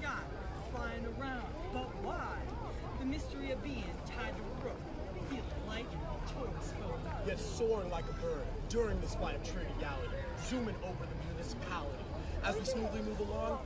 sky, flying around, but why? The mystery of being tied to a rope, feeling like toys folk. Yet soaring like a bird during this flight of triviality, zooming over the municipality. As we smoothly move along,